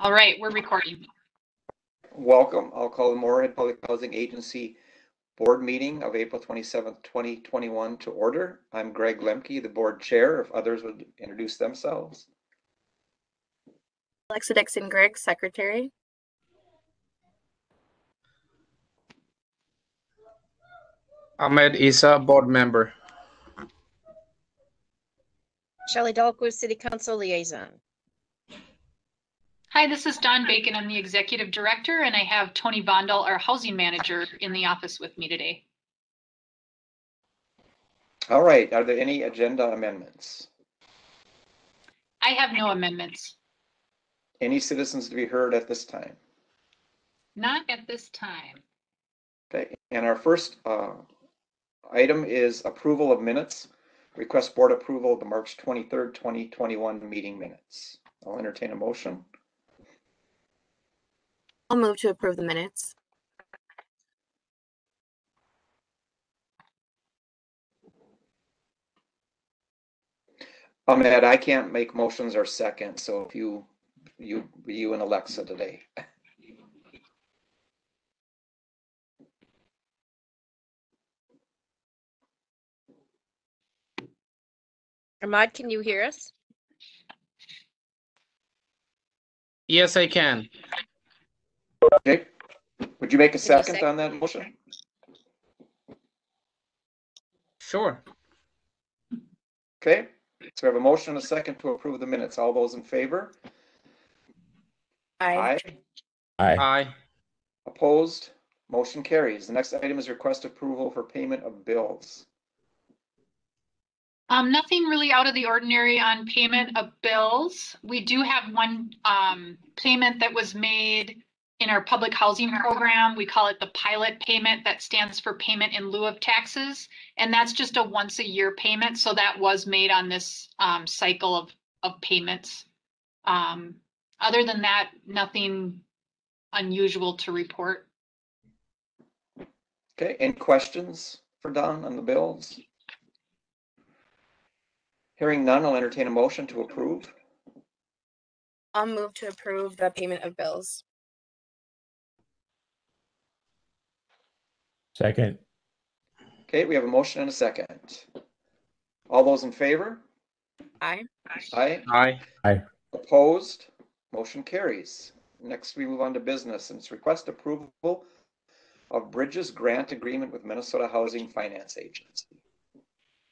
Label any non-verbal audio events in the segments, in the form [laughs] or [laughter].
All right, we're recording. Welcome. I'll call the Moorhead Public Housing Agency Board Meeting of April twenty-seventh, twenty twenty-one to order. I'm Greg Lemke, the Board Chair. If others would introduce themselves. Alexa Dixon Greg, Secretary. Ahmed Isa, board member. Shelley Dahlquist, City Council Liaison. Hi, this is Don Bacon. I'm the Executive Director, and I have Tony Vondel, our Housing Manager, in the office with me today. All right, are there any agenda amendments? I have no amendments. Any citizens to be heard at this time? Not at this time. Okay, and our first uh, item is approval of minutes. Request board approval of the March twenty-third, twenty twenty-one meeting minutes. I'll entertain a motion. I'll move to approve the minutes. Um, Ahmed, I can't make motions or second, so if you, you, you and Alexa today. Ahmad, can you hear us? Yes, I can. Okay, would you make a Give me a second on that motion? Sure. Okay, so we have a motion and a second to approve the minutes. All those in favor? Aye. Aye. Opposed? Motion carries. The next item is request approval for payment of bills. Um, nothing really out of the ordinary on payment of bills. We do have one, um, payment that was made in our public housing program. We call it the pilot payment that stands for payment in lieu of taxes. And that's just a once a year payment. So that was made on this, um, cycle of, of payments. Um, other than that, nothing unusual to report. Okay, any questions for Don on the bills? Hearing none, I'll entertain a motion to approve. I'll move to approve the payment of bills. Second, Okay, we have a motion and a second. All those in favor? Aye. Aye. Aye. Opposed? Motion carries. Next, we move on to business and it's request approval of Bridges Grant Agreement with Minnesota Housing Finance Agency.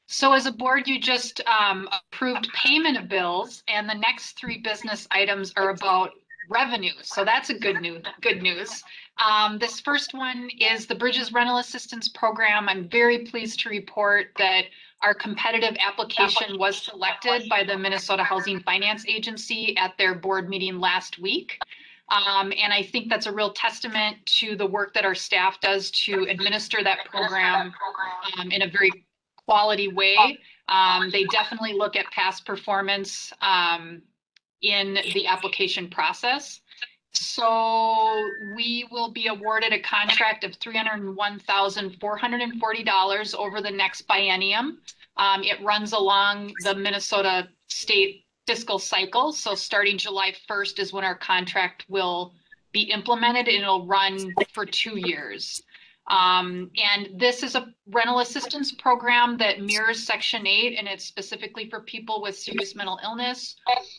So as a board, you just um, approved payment of bills and the next three business items are about revenue. So that's a good news, good news. Um, this first one is the Bridges Rental Assistance Program. I'm very pleased to report that our competitive application was selected by the Minnesota Housing Finance Agency at their board meeting last week. Um, and I think that's a real testament to the work that our staff does to administer that program um, in a very quality way. Um, they definitely look at past performance um, in the application process. So we will be awarded a contract of three hundred and one thousand four hundred and forty dollars over the next biennium. Um, it runs along the Minnesota state fiscal cycle. So starting July first is when our contract will be implemented and it'll run for two years. Um, and this is a rental assistance program that mirrors Section 8, and it's specifically for people with serious mental illness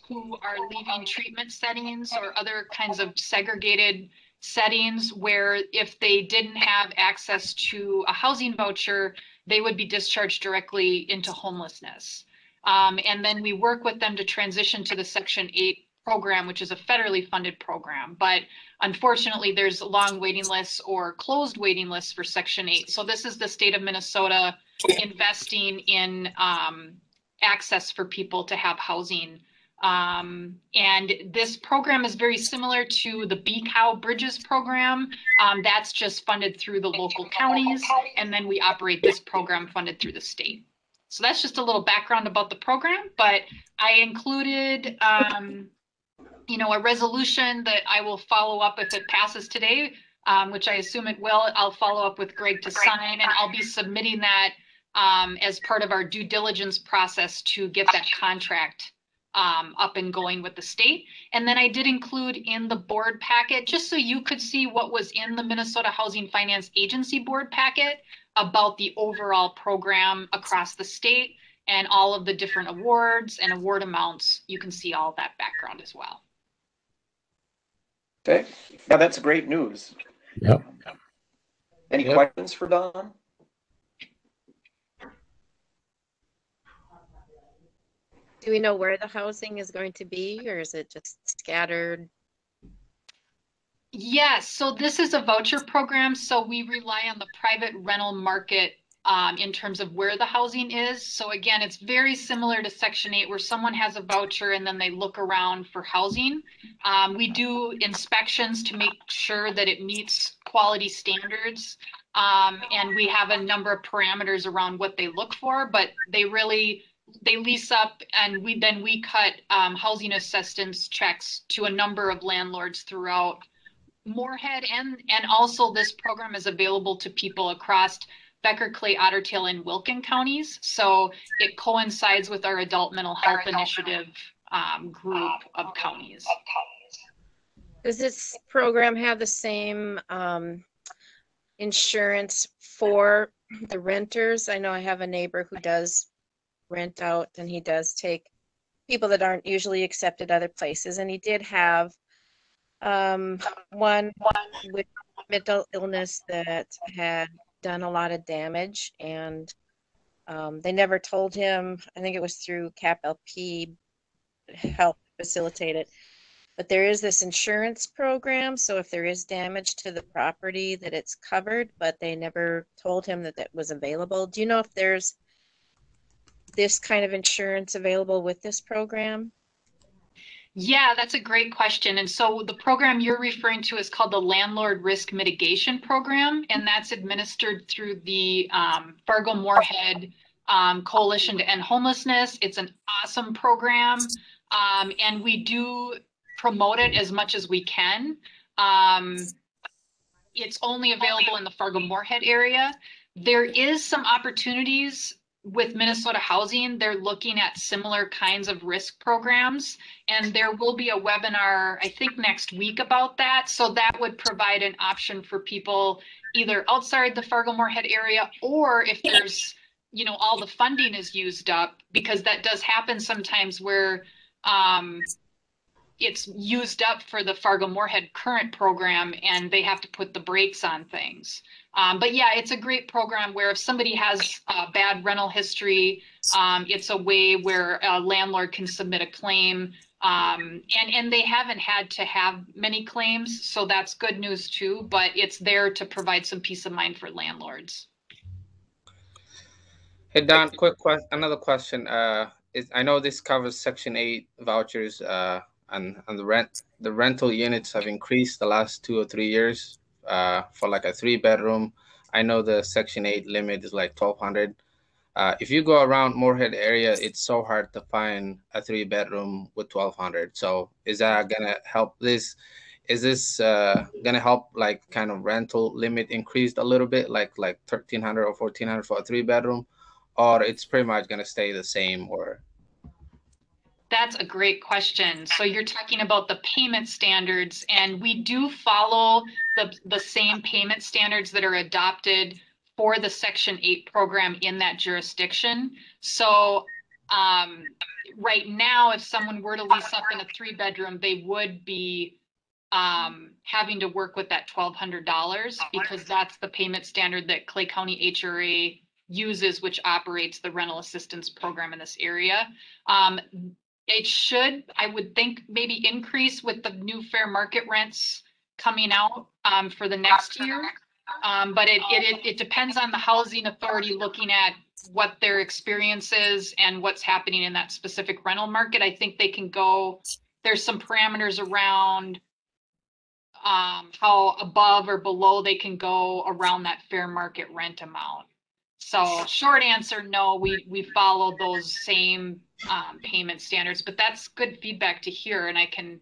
who are leaving treatment settings or other kinds of segregated settings where if they didn't have access to a housing voucher, they would be discharged directly into homelessness. Um, and then we work with them to transition to the Section 8 program, which is a federally funded program. But unfortunately, there's long waiting lists or closed waiting lists for Section 8. So this is the state of Minnesota investing in um, access for people to have housing. Um, and this program is very similar to the BCOW Bridges program. Um, that's just funded through the local counties. And then we operate this program funded through the state. So that's just a little background about the program, but I included, um, you know, a resolution that I will follow up if it passes today, um, which I assume it will. I'll follow up with Greg to sign and I'll be submitting that um, as part of our due diligence process to get that contract um, up and going with the state. And then I did include in the board packet, just so you could see what was in the Minnesota Housing Finance Agency board packet about the overall program across the state and all of the different awards and award amounts. You can see all that background as well. Okay, yeah, that's great news. Yep. Any Yep. questions for Don? Do we know where the housing is going to be or is it just scattered? Yes, so this is a voucher program, so we rely on the private rental market um, in terms of where the housing is. So again, it's very similar to Section 8 where someone has a voucher and then they look around for housing. Um, we do inspections to make sure that it meets quality standards. Um, and we have a number of parameters around what they look for, but they really they lease up and we then we cut um, housing assistance checks to a number of landlords throughout Moorhead and and also this program is available to people across Becker, Clay, Otter Tail, and Wilkin counties. So it coincides with our adult mental health initiative um, group of counties. Does this program have the same um, insurance for the renters? I know I have a neighbor who does rent out and he does take people that aren't usually accepted other places. And he did have um, one with mental illness that had done a lot of damage and um, they never told him, I think it was through CAPLP help facilitate it. But there is this insurance program, so if there is damage to the property, that it's covered, but they never told him that that was available. Do you know if there's this kind of insurance available with this program? Yeah, that's a great question. And so the program you're referring to is called the Landlord Risk Mitigation Program, and that's administered through the um, Fargo Moorhead um, Coalition to End Homelessness. It's an awesome program, um, and we do promote it as much as we can. Um, it's only available in the Fargo Moorhead area. There is some opportunities with Minnesota Housing. They're looking at similar kinds of risk programs. And there will be a webinar, I think, next week about that. So that would provide an option for people either outside the Fargo Moorhead area or if there's, you know, all the funding is used up, because that does happen sometimes where um, it's used up for the Fargo Moorhead current program and they have to put the brakes on things. Um, but yeah, it's a great program where if somebody has a bad rental history, um, it's a way where a landlord can submit a claim. Um, and, and they haven't had to have many claims, so that's good news too, but it's there to provide some peace of mind for landlords. Hey Don, quick question, another question. Uh, is I know this covers Section Eight vouchers. Uh, and and the rent the rental units have increased the last two or three years. Uh, for like a three bedroom, I know the Section Eight limit is like twelve hundred. Uh, if you go around Moorhead area, it's so hard to find a three bedroom with twelve hundred. So is that gonna help this? Is this uh, gonna help like kind of rental limit increased a little bit, like like thirteen hundred or fourteen hundred for a three bedroom, or it's pretty much gonna stay the same? Or That's a great question. So you're talking about the payment standards, and we do follow the, the same payment standards that are adopted for the Section 8 program in that jurisdiction. So um, right now, if someone were to lease up in a three bedroom, they would be um, having to work with that $1,200 because that's the payment standard that Clay County HRA uses, which operates the rental assistance program in this area. Um, it should, I would think, maybe increase with the new fair market rents coming out um, for the next year. Um, but it, it, it- depends on the housing authority looking at what their experience is and what's happening in that specific rental market. I think they can go, there's some parameters around um, how above or below they can go around that fair market rent amount. So short answer, no, we, we follow those same um, payment standards, but that's good feedback to hear and I can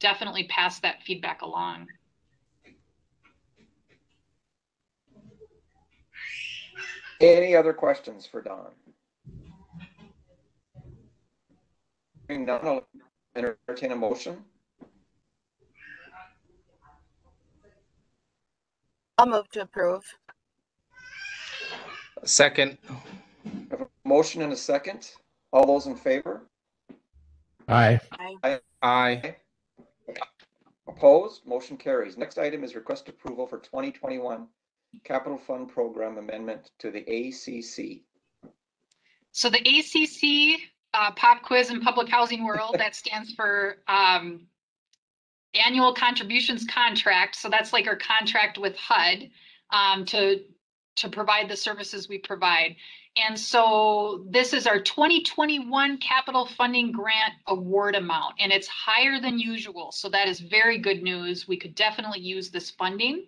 definitely pass that feedback along. Any other questions for Don? Hearing none, I'll entertain a motion. I'll move to approve. Second, have a motion and a second. All those in favor? Aye. aye. Opposed? Motion carries. Next item is request approval for 2021 Capital Fund Program Amendment to the ACC. So the ACC, uh, Pop Quiz in Public Housing World, that stands for, um, Annual Contributions Contract. So that's like our contract with HUD, um, to, to provide the services we provide. And so this is our 2021 capital funding grant award amount, and it's higher than usual. So that is very good news. We could definitely use this funding.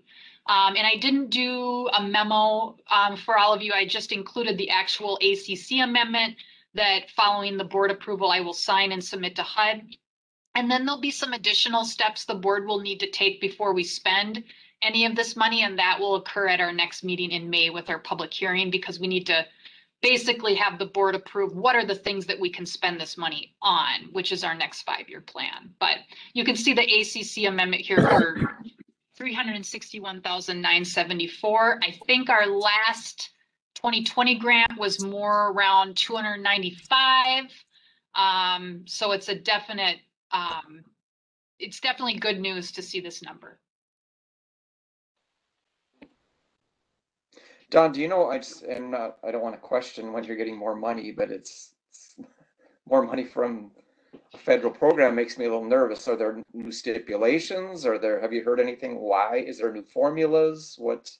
Um, and I didn't do a memo, um, for all of you. I just included the actual ACC amendment that following the board approval, I will sign and submit to HUD. And then there'll be some additional steps the board will need to take before we spend any of this money, and that will occur at our next meeting in May with our public hearing, because we need to basically have the board approve what are the things that we can spend this money on, which is our next five-year plan. But you can see the ACC amendment here for three hundred and sixty-one thousand nine seventy-four. I think our last twenty twenty grant was more around two hundred and ninety-five. Um, so it's a definite, um, it's definitely good news to see this number. Don, do you know, I just, and uh, I don't want to question when you're getting more money, but it's it's [laughs] more money from a federal program makes me a little nervous. Are there new stipulations? Are there, have you heard anything? Why? Is there new formulas? What?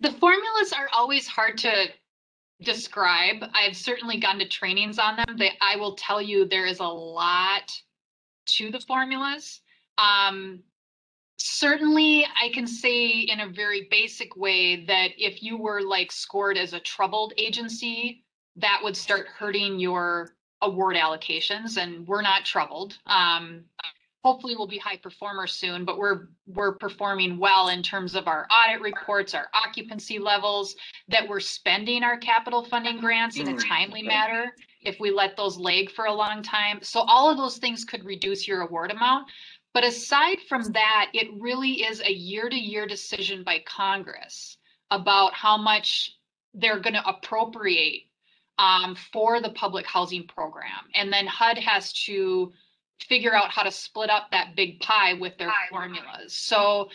The formulas are always hard to describe. I've certainly gone to trainings on them. They, I will tell you, there is a lot to the formulas. Um, certainly, I can say in a very basic way that if you were like scored as a troubled agency, that would start hurting your award allocations, and we're not troubled. Um, hopefully we'll be high performers soon, but we're, we're performing well in terms of our audit reports, our occupancy levels, that we're spending our capital funding grants in a Mm, timely manner if we let those lag for a long time. So all of those things could reduce your award amount. But aside from that, it really is a year-to-year decision by Congress about how much they're going to appropriate um, for the public housing program. And then HUD has to figure out how to split up that big pie with their formulas. So,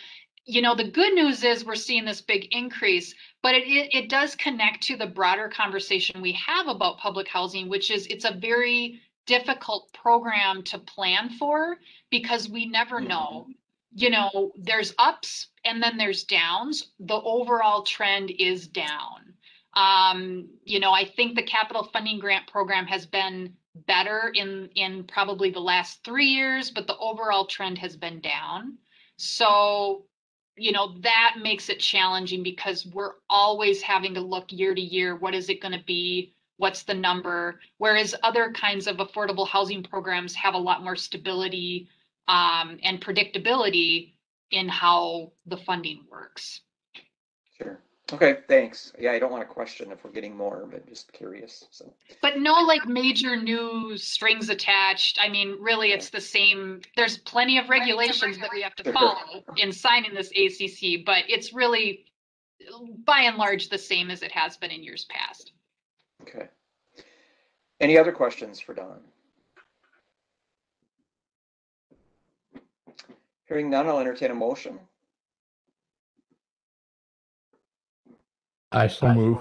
you know, the good news is we're seeing this big increase, but it, it, it does connect to the broader conversation we have about public housing, which is it's a very difficult program to plan for because we never know. You know, there's ups and then there's downs. The overall trend is down. Um, you know, I think the capital funding grant program has been better in, in probably the last three years, but the overall trend has been down. So, you know, that makes it challenging because we're always having to look year to year. What is it going to be? What's the number? Whereas other kinds of affordable housing programs have a lot more stability um, and predictability in how the funding works. Sure. Okay, thanks. Yeah, I don't want to question if we're getting more, but just curious, so. But no like major new strings attached. I mean, really, it's the same. There's plenty of regulations that we have to follow in signing this ACC, but it's really by and large the same as it has been in years past. Okay. Any other questions for Don? Hearing none, I'll entertain a motion. I so move.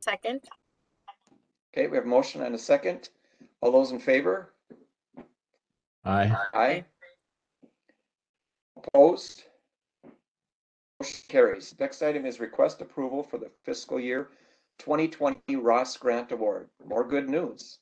Second. Okay, we have a motion and a second. All those in favor? Aye. Aye. Opposed? Motion carries. Next item is request approval for the fiscal year 2020 Ross Grant Award. More good news.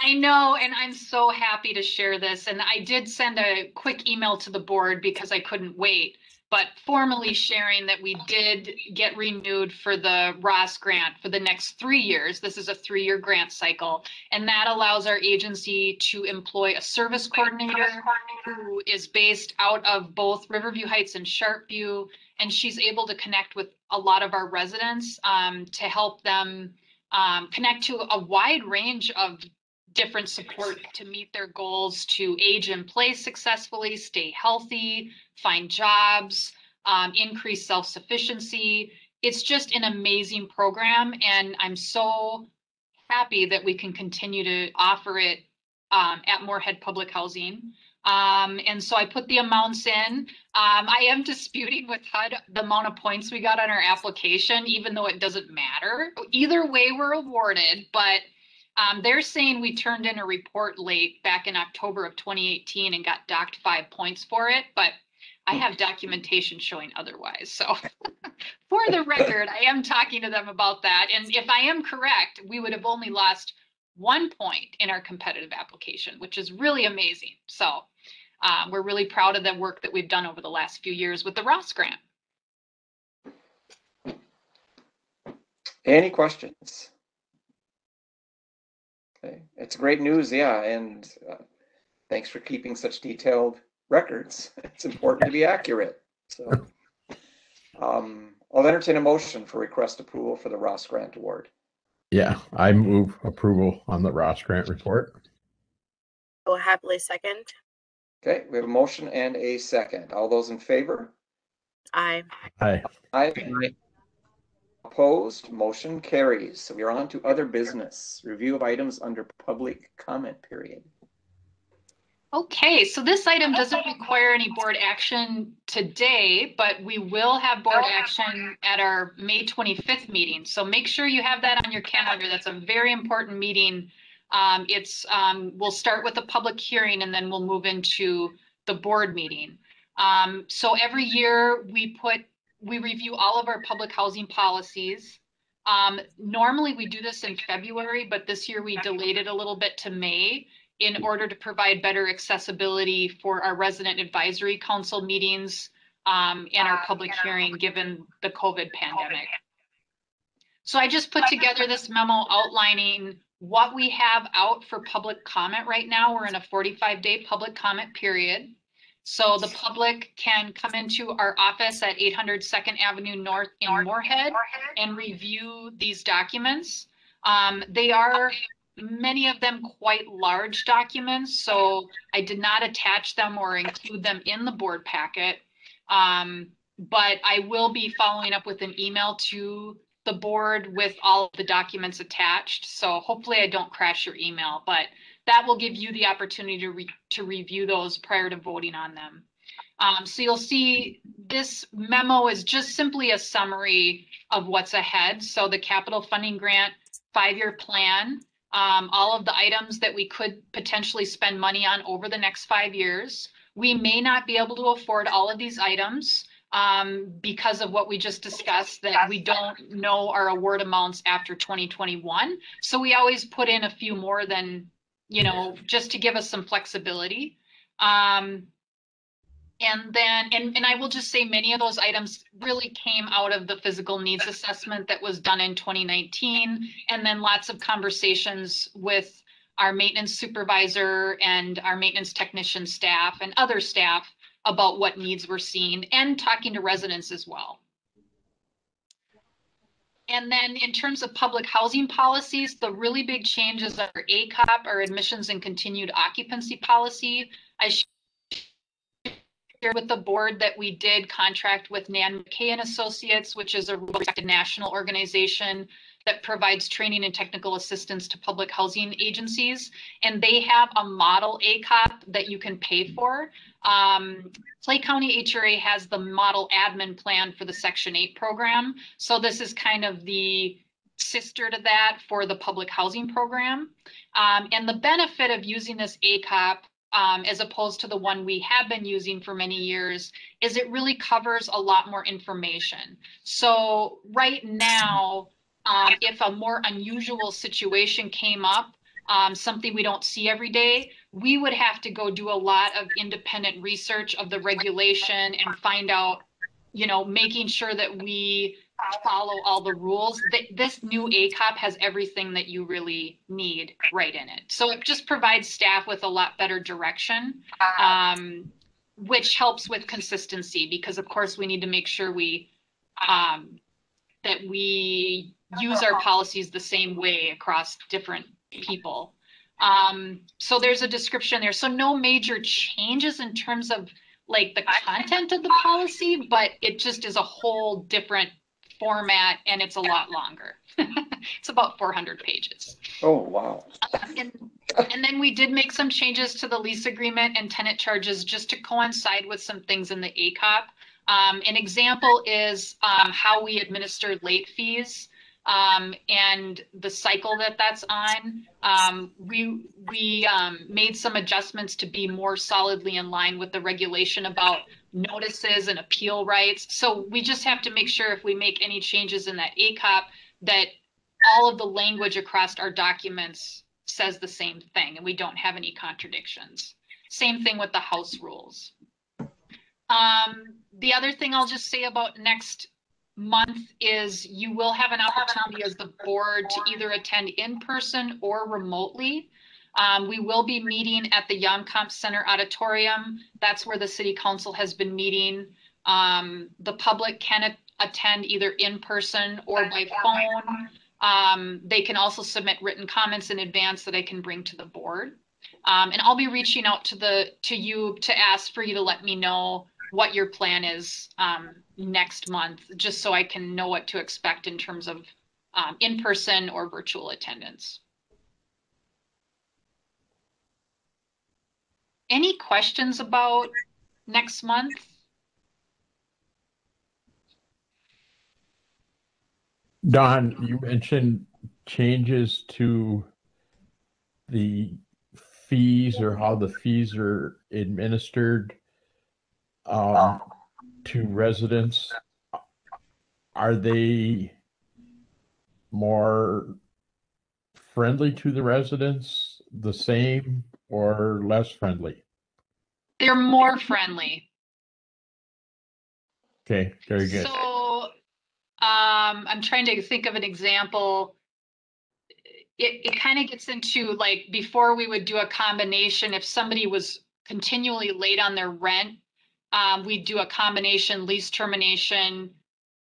I know, and I'm so happy to share this. And I did send a quick email to the board because I couldn't wait. But formally sharing that we did get renewed for the Ross grant for the next three years. This is a three-year grant cycle. And that allows our agency to employ a service coordinator who is based out of both Riverview Heights and Sharpview. And she's able to connect with a lot of our residents um, to help them um, connect to a wide range of different support to meet their goals to age in place successfully, stay healthy, find jobs, um, increase self-sufficiency. It's just an amazing program and I'm so happy that we can continue to offer it um, at Moorhead Public Housing. Um, and so I put the amounts in. Um, I am [laughs] disputing with HUD the amount of points we got on our application, even though it doesn't matter. Either way, we're awarded, but um, they're saying we turned in a report late back in October of 2018 and got docked five points for it, but I have documentation showing otherwise. So [laughs] for the record, I am talking to them about that. And if I am correct, we would have only lost one point in our competitive application, which is really amazing. So uh, we're really proud of the work that we've done over the last few years with the Ross grant. Any questions? Okay, it's great news, yeah, and uh, thanks for keeping such detailed records. It's important to be accurate, so. Um, I'll entertain a motion for request approval for the Ross Grant Award. Yeah, I move approval on the Ross Grant report. I will happily second. Okay, we have a motion and a second. All those in favor? Aye. Aye. Aye. Aye. Opposed, motion carries. So we are on to other business. Review of items under public comment period. Okay, so this item doesn't require any board action today, but we will have board action at our May 25th meeting. So make sure you have that on your calendar. That's a very important meeting. Um, it's, um, we'll start with a public hearing and then we'll move into the board meeting. Um, so every year we put, we review all of our public housing policies. Um, normally we do this in February, but this year we delayed it a little bit to May in order to provide better accessibility for our resident advisory council meetings um, and our public hearing, given the COVID pandemic. So I just put together this memo outlining what we have out for public comment right now. We're in a 45-day public comment period. So the public can come into our office at 800 Second Avenue North in Moorhead and review these documents. Um, they are many of them quite large documents, so I did not attach them or include them in the board packet. Um, but I will be following up with an email to the board with all of the documents attached. So hopefully I don't crash your email, but that will give you the opportunity to re- to review those prior to voting on them. Um, so you'll see this memo is just simply a summary of what's ahead. So the capital funding grant five-year plan, um, all of the items that we could potentially spend money on over the next five years. We may not be able to afford all of these items um, because of what we just discussed, that we don't know our award amounts after 2021. So we always put in a few more than, you know, just to give us some flexibility. Um, and then, and, and I will just say many of those items really came out of the physical needs assessment that was done in 2019. And then lots of conversations with our maintenance supervisor and our maintenance technician staff and other staff about what needs we're seeing and talking to residents as well. And then in terms of public housing policies, the really big changes are ACOP, our admissions and continued occupancy policy. I with the board that we did contract with Nan McKay and Associates, which is a respected national organization that provides training and technical assistance to public housing agencies. And they have a model ACOP that you can pay for. Um, Clay County HRA has the model admin plan for the Section 8 program. So this is kind of the sister to that for the public housing program. Um, and the benefit of using this ACOP um, as opposed to the one we have been using for many years is it really covers a lot more information. So right now, um, if a more unusual situation came up, um, something we don't see every day, we would have to go do a lot of independent research of the regulation and find out, you know, making sure that we follow all the rules. Th- This new ACOP has everything that you really need right in it. So it just provides staff with a lot better direction, um, which helps with consistency because of course we need to make sure we, um, that we use our policies the same way across different people. Um, so there's a description there. So no major changes in terms of like the content of the policy, but it just is a whole different format and it's a lot longer. [laughs] It's about four hundred pages. Oh, wow. And, and then we did make some changes to the lease agreement and tenant charges just to coincide with some things in the ACOP. Um, an example is, um, how we administer late fees, um, and the cycle that that's on. Um, we, we, um, made some adjustments to be more solidly in line with the regulation about notices and appeal rights. So we just have to make sure if we make any changes in that ACOP, that all of the language across our documents says the same thing and we don't have any contradictions. Same thing with the house rules. Um, the other thing I'll just say about next month is you will have an opportunity as the board to either attend in person or remotely. Um, we will be meeting at the Hjemkomst Center Auditorium. That's where the city council has been meeting. Um, the public can a- attend either in person or by phone. Um, they can also submit written comments in advance that I can bring to the board. Um, and I'll be reaching out to the, to you to ask for you to let me know what your plan is, um, next month, just so I can know what to expect in terms of, um, in-person or virtual attendance. Any questions about next month? Don, you mentioned changes to the fees or how the fees are administered um, to residents. Are they more friendly to the residents, the same, or less friendly? They're more friendly. Okay, very good. So, um, I'm trying to think of an example. It, it kind of gets into like, before we would do a combination, if somebody was continually late on their rent, um, we'd do a combination lease termination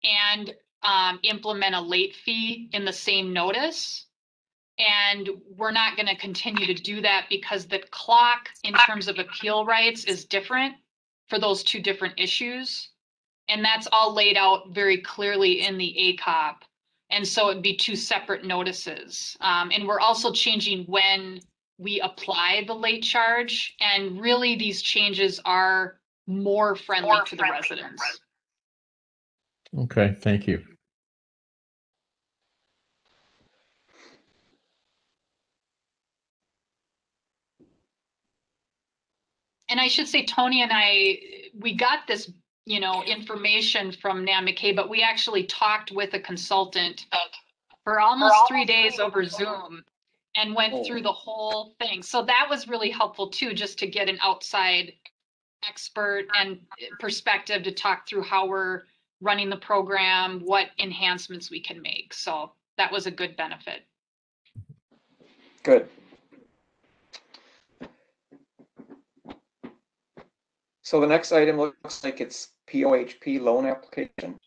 and, um, implement a late fee in the same notice. And we're not gonna continue to do that because the clock in terms of appeal rights is different for those two different issues. And that's all laid out very clearly in the ACOP. And so it'd be two separate notices. Um, and we're also changing when we apply the late charge. And really, these changes are more friendly to the residents. Okay, thank you. And I should say, Tony and I, we got this, you know, information from Nan McKay, but we actually talked with a consultant for almost three days over Zoom and went through the whole thing. So that was really helpful too, just to get an outside expert and perspective to talk through how we're running the program, what enhancements we can make. So that was a good benefit. Good. So the next item looks like it's POHP loan application.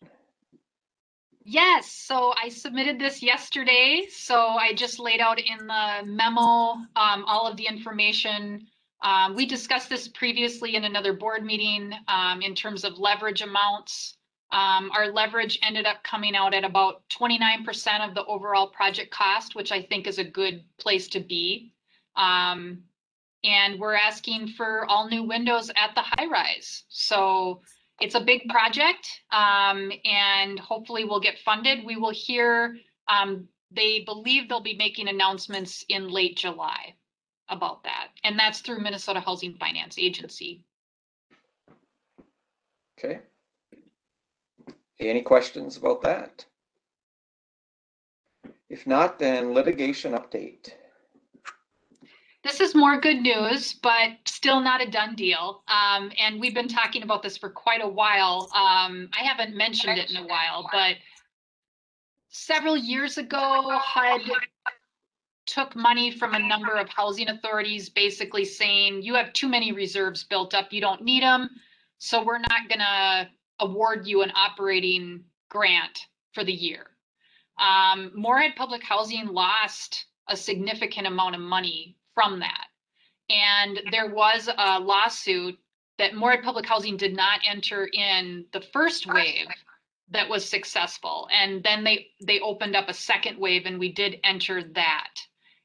Yes, so I submitted this yesterday. So I just laid out in the memo um, all of the information. Um, we discussed this previously in another board meeting um, in terms of leverage amounts. Um, our leverage ended up coming out at about 29% of the overall project cost, which I think is a good place to be. Um, and we're asking for all new windows at the high rise. So it's a big project um, and hopefully we'll get funded. We will hear, um, they believe they'll be making announcements in late July about that. And that's through Minnesota Housing Finance Agency. Okay. Any questions about that? If not, then litigation update. This is more good news, but still not a done deal. Um, and we've been talking about this for quite a while. Um, I haven't mentioned it in a while, but several years ago, HUD took money from a number of housing authorities, basically saying, you have too many reserves built up, you don't need them. So we're not gonna award you an operating grant for the year. um, Moorhead Public Housing lost a significant amount of money from that. And there was a lawsuit that Moorhead Public Housing did not enter in the first wave that was successful. And then they, they opened up a second wave and we did enter that.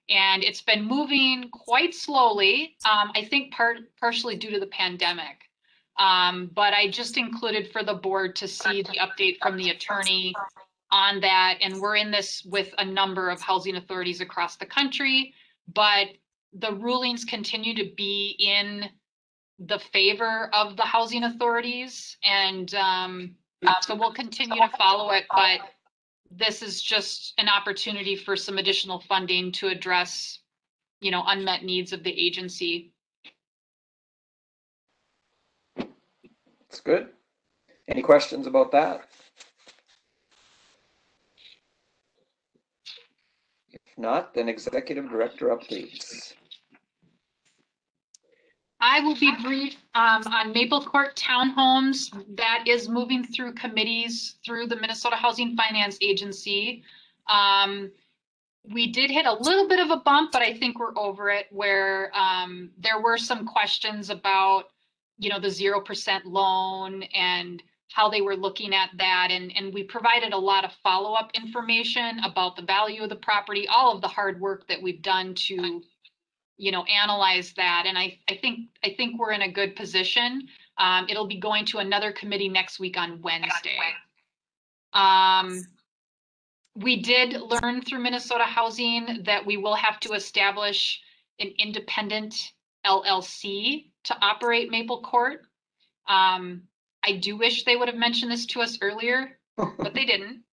And it's been moving quite slowly, um, I think part, partially due to the pandemic. Um, but I just included for the board to see the update from the attorney on that. And we're in this with a number of housing authorities across the country. But the rulings continue to be in the favor of the housing authorities. And um, so we'll continue to follow it, but this is just an opportunity for some additional funding to address, you know, unmet needs of the agency. It's good. Any questions about that? If not, then executive director updates. I will be brief um, on Maple Court Townhomes. That is moving through committees through the Minnesota Housing Finance Agency. Um, we did hit a little bit of a bump, but I think we're over it where um, there were some questions about, you know, the 0% loan and how they were looking at that. And, and we provided a lot of follow-up information about the value of the property, all of the hard work that we've done to you know, analyze that. And I, I think, I think we're in a good position. Um, it'll be going to another committee next week on Wednesday. Um, we did learn through Minnesota Housing that we will have to establish an independent LLC to operate Maple Court. Um, I do wish they would have mentioned this to us earlier, but they didn't.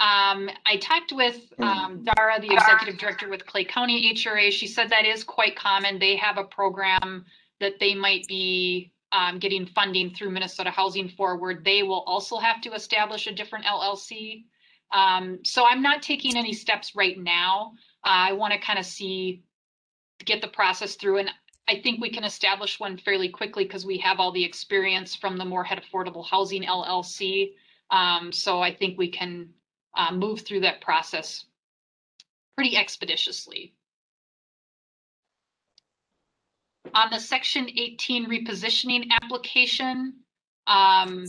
Um, I talked with um, Dara, the executive director with Clay County HRA. She said that is quite common. They have a program that they might be um, getting funding through Minnesota Housing Forward. They will also have to establish a different LLC. Um, so I'm not taking any steps right now. Uh, I want to kind of see, get the process through. And I think we can establish one fairly quickly because we have all the experience from the Moorhead Affordable Housing LLC. Um, so I think we can uh, move through that process pretty expeditiously. On the section 18 repositioning application, um,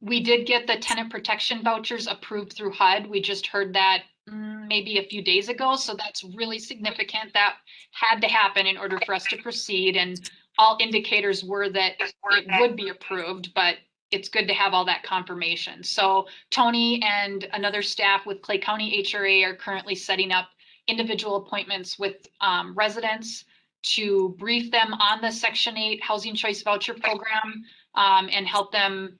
we did get the tenant protection vouchers approved through HUD. We just heard that mm, maybe a few days ago. So that's really significant. That had to happen in order for us to proceed. And all indicators were that it would be approved, but it's good to have all that confirmation. So Tony and another staff with Clay County HRA are currently setting up individual appointments with um, residents to brief them on the Section 8 Housing Choice Voucher Program um, and help them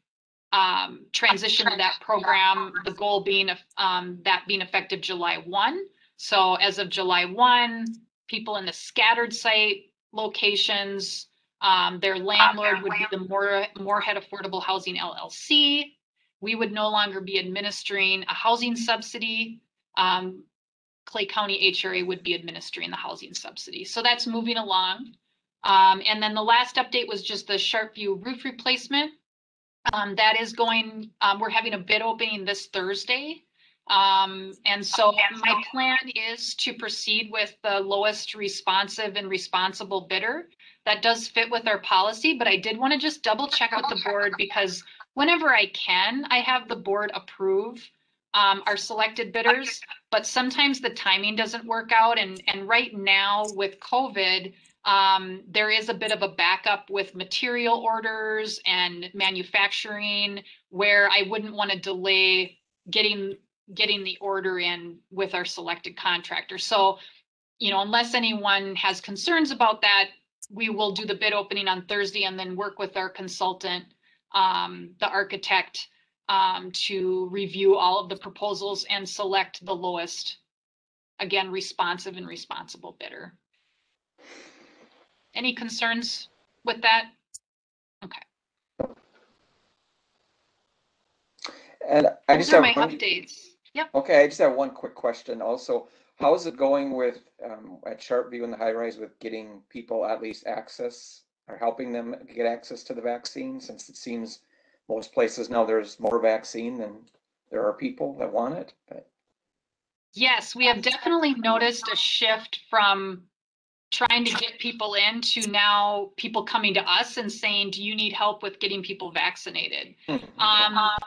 um, transition to that program. The goal being um, that being effective July 1. So as of July 1, people in the scattered site locations um, their landlord would be the Moore, Moorhead Affordable Housing LLC. We would no longer be administering a housing subsidy. Um, Clay County HRA would be administering the housing subsidy. So that's moving along. Um, and then the last update was just the Sharpview roof replacement. Um, that is going, um, we're having a bid opening this Thursday. Um, and so my plan is to proceed with the lowest responsive and responsible bidder that does fit with our policy, but I did want to just double check with the board because whenever I can, I have the board approve um, our selected bidders, but sometimes the timing doesn't work out. And, and right now with COVID, um, there is a bit of a backup with material orders and manufacturing where I wouldn't want to delay getting getting the order in with our selected contractor. So, you know, unless anyone has concerns about that, we will do the bid opening on Thursday and then work with our consultant, um, the architect, um, to review all of the proposals and select the lowest, again, responsive and responsible bidder. Any concerns with that? Okay, And I those just are have my one, updates. Yep. okay, I just have one quick question also. How's it going with, um, at Sharpview and the high rise with getting people at least access or helping them get access to the vaccine? Since it seems most places now there's more vaccine than there are people that want it, but Yes, we have definitely noticed a shift from trying to get people in to now people coming to us and saying, do you need help with getting people vaccinated? Um,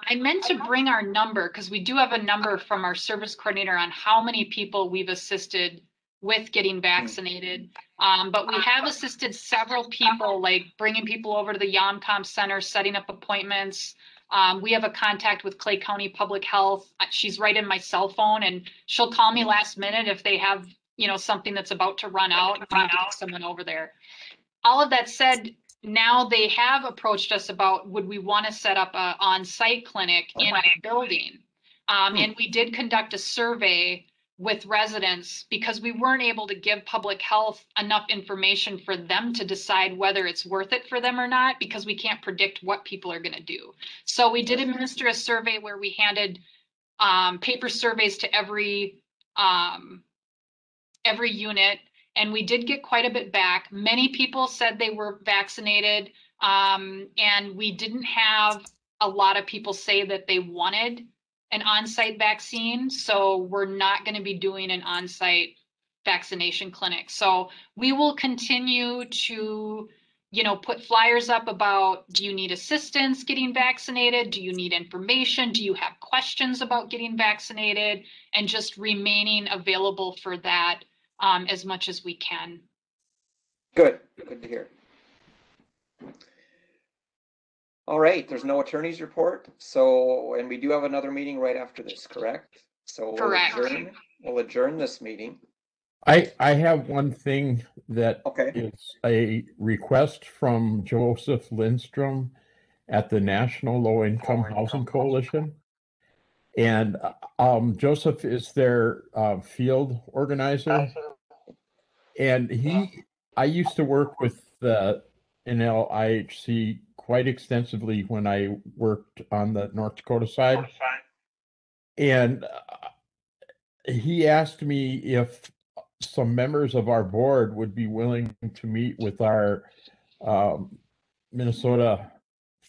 I meant to bring our number because we do have a number from our service coordinator on how many people we've assisted with getting vaccinated. Um, but we have assisted several people, like bringing people over to the Hjemkomst Center, setting up appointments. Um, we have a contact with Clay County Public Health. Uh, She's right in my cell phone and she'll call me last minute if they have, you know, something that's about to run out. and to Someone over there. All of that said, now they have approached us about, would we want to set up a on-site clinic in a building? Um, and we did conduct a survey with residents because we weren't able to give public health enough information for them to decide whether it's worth it for them or not, because we can't predict what people are gonna do. So we did administer a survey where we handed um, paper surveys to every um, every unit, and we did get quite a bit back. Many people said they were vaccinated, um, and we didn't have a lot of people say that they wanted an on-site vaccine, so we're not going to be doing an on-site vaccination clinic. So we will continue to, you know, put flyers up about, do you need assistance getting vaccinated? Do you need information? Do you have questions about getting vaccinated? And just remaining available for that um, as much as we can. Good, good to hear. All right, there's no attorney's report, so, and we do have another meeting right after this, correct? So we'll Correct. adjourn, we'll adjourn this meeting. I, I have one thing that Okay, is a request from Joseph Lindstrom at the National Low Income Housing Coalition. And um, Joseph is their uh, field organizer. And he, I used to work with the NLIHC quite extensively when I worked on the North Dakota side. And uh, he asked me if some members of our board would be willing to meet with our um, Minnesota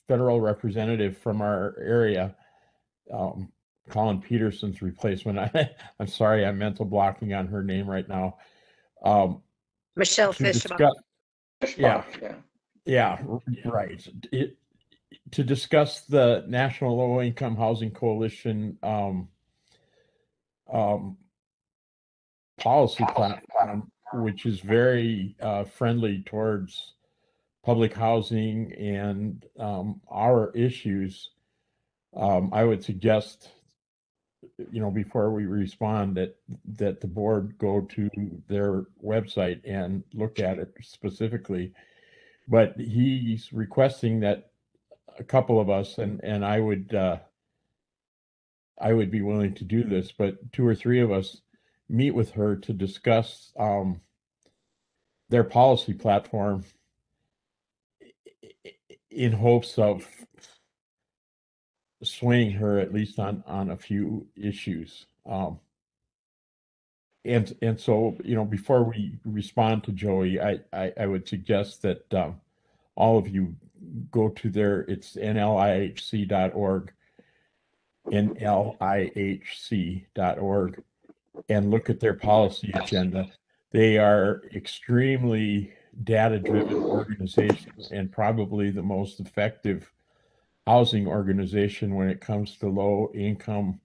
federal representative from our area, um, Collin Peterson's replacement. I, [laughs] I'm sorry, I'm mental blocking on her name right now. Um, Michelle to Fishbaum. discuss, Yeah. Fischbach, yeah, yeah, r- right. It, to discuss the National Low Income Housing Coalition um, um, policy platform, which is very uh, friendly towards public housing and um, our issues. Um, I would suggest, you know, before we respond, that that the board go to their website and look at it specifically. But he's requesting that a couple of us and and I would uh I would be willing to do this, but two or three of us meet with her to discuss um their policy platform in hopes of swaying her at least on on a few issues. Um and and so you know before we respond to Joey, I I, I would suggest that um, all of you go to their it's nlihc.org, nlihc.org, and look at their policy agenda. They are extremely data-driven organizations and probably the most effective housing organization when it comes to low-income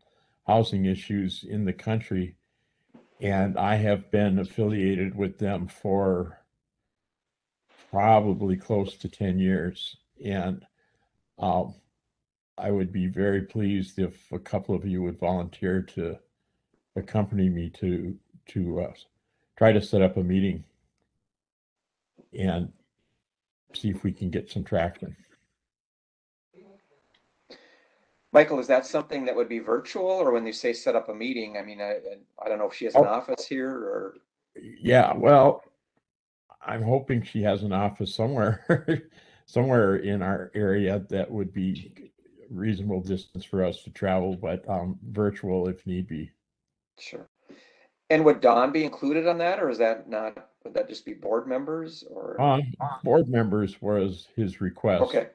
housing issues in the country and I have been affiliated with them for probably close to 10 years. And um, I would be very pleased if a couple of you would volunteer to accompany me to to uh, try to set up a meeting and see if we can get some traction. Michael, is that something that would be virtual, or when you say set up a meeting, I mean, I, I don't know if she has an Oh. office here, or, Yeah, well, I'm hoping she has an office somewhere, [laughs] somewhere in our area that would be reasonable distance for us to travel, but um, virtual if need be. sure. And would Don be included on that, or is that not, would that just be board members, or, Um, board members was his request. okay,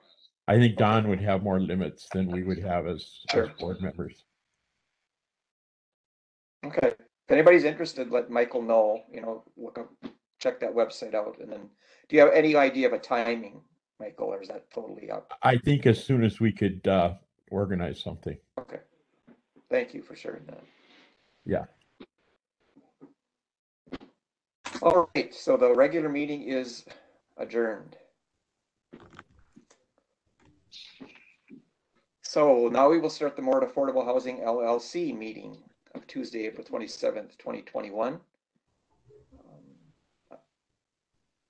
I think Don would have more limits than we would have as, as Sure. board members. okay. If anybody's interested, let Michael know, you know, look up, check that website out and then, do you have any idea of a timing, Michael, or is that totally up? I think as soon as we could uh, organize something. Okay. Thank you for sharing that. Yeah. All right, so the regular meeting is adjourned. So now we will start the Moorhead Affordable Housing LLC meeting of Tuesday, April twenty-seventh, twenty twenty-one. Um,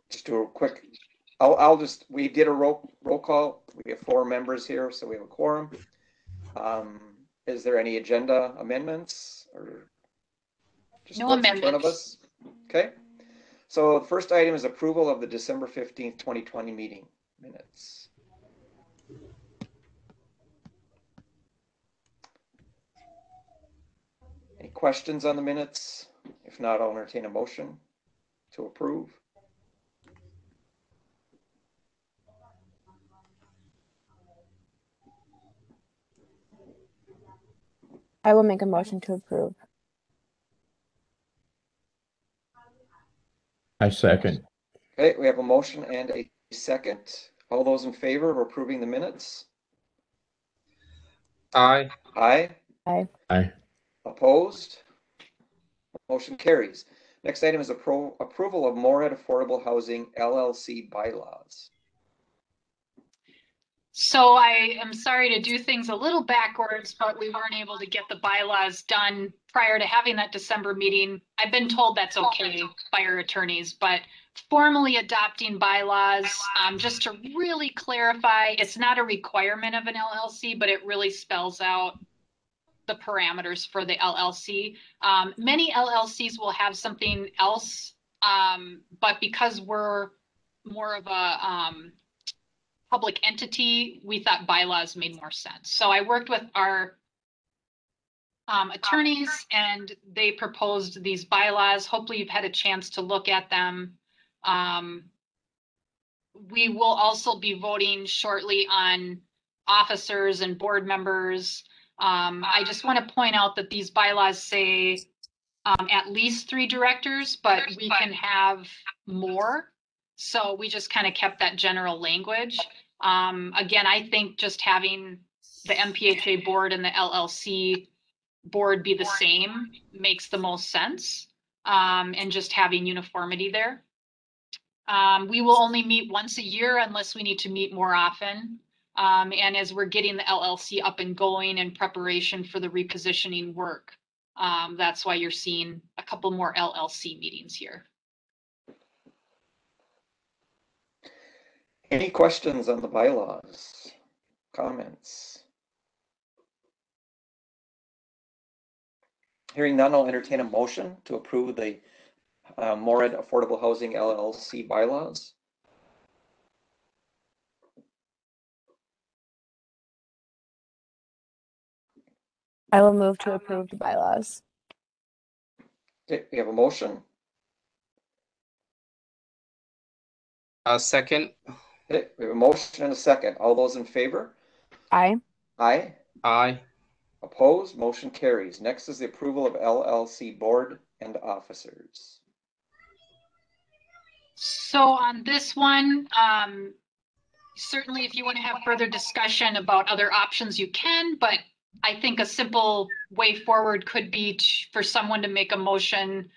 Just do a quick, I'll, I'll just, we did a roll, roll call. We have four members here, so we have a quorum. Um, is there any agenda amendments or? just No what's in front of amendments. us? Okay, so the first item is approval of the December fifteenth, twenty twenty meeting minutes. Questions on the minutes? If not, I'll entertain a motion to approve. I will make a motion to approve. I second. Okay, we have a motion and a second. All those in favor of approving the minutes? Aye. Aye. Aye. Opposed? Motion carries. Next item is appro- approval of Moorhead Affordable Housing LLC bylaws. So I am sorry to do things a little backwards, but we weren't able to get the bylaws done prior to having that December meeting. I've been told that's okay by our attorneys, but formally adopting bylaws, um, just to really clarify, it's not a requirement of an LLC, but it really spells out the parameters for the LLC. Um, many LLCs will have something else, um, but because we're more of a, um, public entity, we thought bylaws made more sense. So I worked with our um, attorneys and they proposed these bylaws. Hopefully you've had a chance to look at them. Um, we will also be voting shortly on officers and board members. Um, I just want to point out that these bylaws say um, at least three directors, but we can have more. So we just kind of kept that general language. Um, again, I think just having the MPHA board and the LLC board be the same makes the most sense. Um, and just having uniformity there. Um, we will only meet once a year unless we need to meet more often. Um, and as we're getting the LLC up and going in preparation for the repositioning work, um, that's why you're seeing a couple more LLC meetings here. Any questions on the bylaws? Comments? Hearing none, I'll entertain a motion to approve the uh, Affordable Housing LLC bylaws. I will move to approve the bylaws. Okay, we have a motion. A second. Okay, we have a motion and a second. All those in favor? Aye. Aye. Aye. Opposed? Motion carries. Next is the approval of LLC board and officers. So on this one, um, certainly if you want to have further discussion about other options, you can, but I think a simple way forward could be for someone to make a motion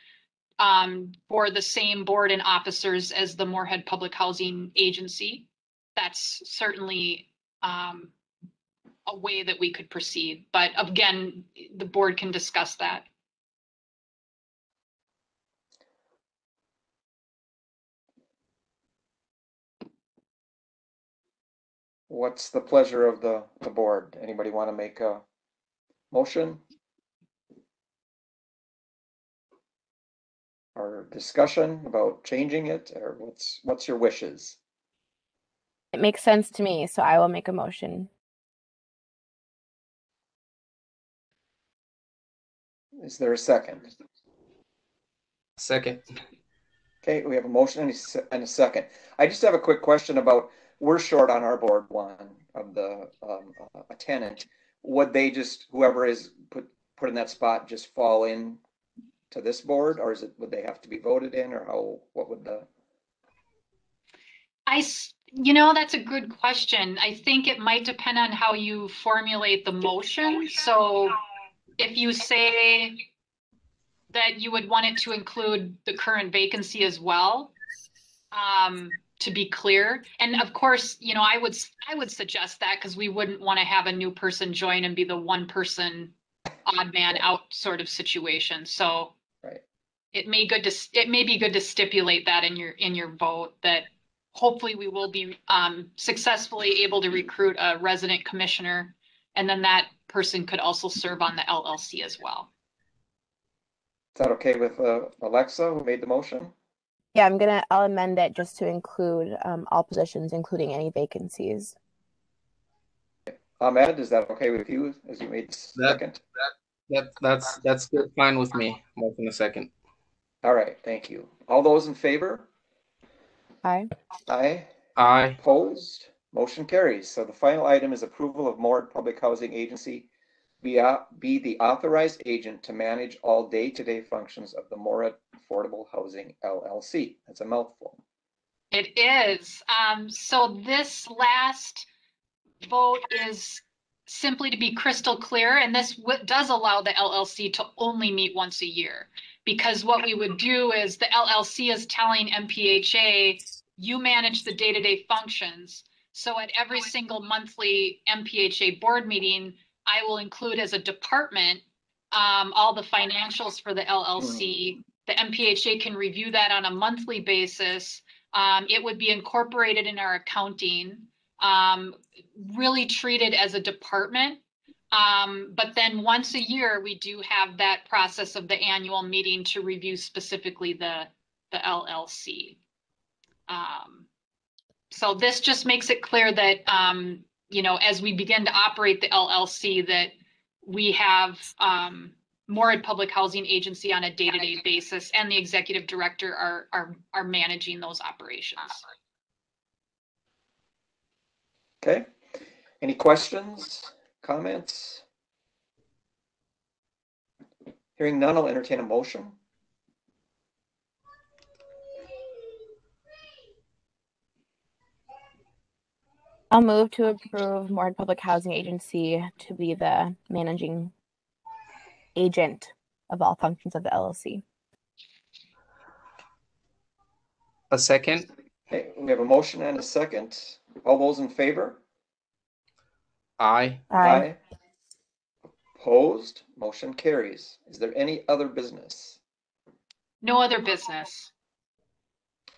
um, for the same board and officers as the Moorhead Public Housing Agency. That's certainly um, a way that we could proceed, but again, the board can discuss that. What's the pleasure of the, the board? Anybody want to make a motion? Or discussion about changing it, or what's, what's your wishes? It makes sense to me, so I will make a motion. Is there a second? Second. Okay, we have a motion and a se- and a second. I just have a quick question about, we're short on our board one of the, um, a tenant. Would they just, whoever is put, put in that spot, just fall in to this board, or is it, would they have to be voted in, or how, what would the? I you know, that's a good question. I think it might depend on how you formulate the motion. So if you say that you would want it to include the current vacancy as well, um, to be clear. And of course, you know, I would, i would suggest that because we wouldn't want to have a new person join and be the one person odd man out sort of situation. So Right. it may good to, it may be good to stipulate that in your, in your vote that hopefully we will be um, successfully able to recruit a resident commissioner. And then that person could also serve on the LLC as well. Is that okay with uh, Alexa, who made the motion? Yeah, I'm gonna, I'll amend it just to include um, all positions, including any vacancies. Ahmed, is that okay with you, as you made the That- second? That, that's, that's good, fine with me, motion a second. All right, thank you. All those in favor? Aye. Aye. Aye, Opposed? Motion carries. So the final item is approval of Moorhead Public Housing Agency be, be the authorized agent to manage all day-to-day functions of the Moorhead Affordable Housing LLC. That's a mouthful. It is. Um, so this last vote is simply to be crystal clear, and this does allow the LLC to only meet once a year. Because what we would do is the LLC is telling MPHA, you manage the day-to-day functions. So at every single monthly MPHA board meeting, I will include as a department um, all the financials for the LLC. The MPHA can review that on a monthly basis. Um, it would be incorporated in our accounting, um, really treated as a department. Um, but then once a year, we do have that process of the annual meeting to review specifically the, the LLC. Um, so this just makes it clear that, um, you know, as we begin to operate the LLC, that we have, um, Moorhead Public Housing Agency on a day-to-day basis and the executive director are, are, are managing those operations. Okay? Any questions, comments? Hearing none, I'll entertain a motion. I'll move to approve Moorhead Public Housing Agency to be the managing agent of all functions of the LLC. a second, Okay, we have a motion and a second. All those in favor? aye, Aye. Opposed? Motion carries. Is there any other business? No other business.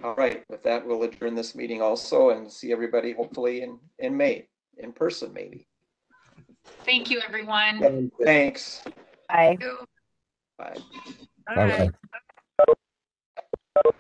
All right, with that, we'll adjourn this meeting also and see everybody hopefully in, in May, in person maybe. Thank you, everyone. Thanks. Bye. Bye. Bye. Bye.